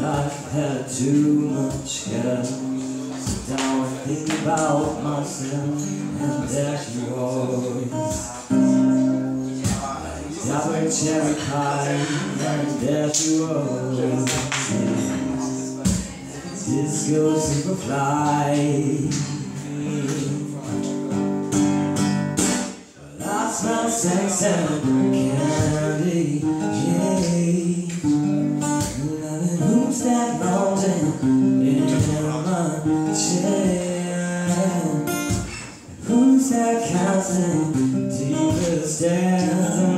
I've had too much Sit down and think about myself And there's you and there she was Disco superfly I smell sex and candy, yeah who's that mountain in my chair Who's that casting deeper stares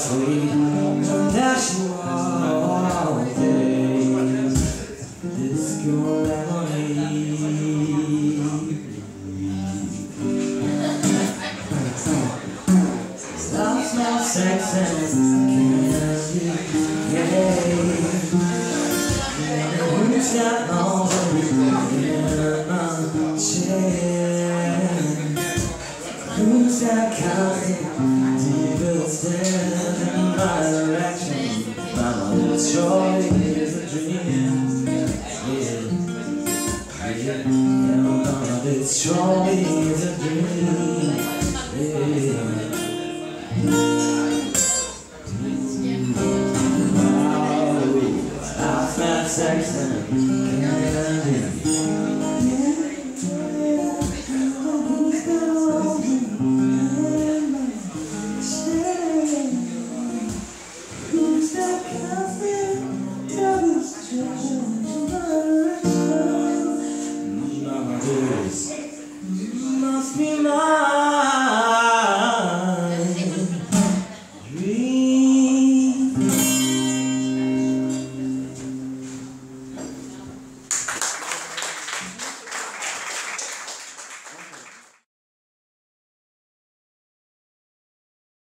Sweet, that's what Disco Love smells sex and candy, yeah. Who's got all the in my chair? Who's that counting in my direction? Mama, it surely is a dream, yeah. Yeah, mama, it surely is a dream, yeah. Wow, I found sex and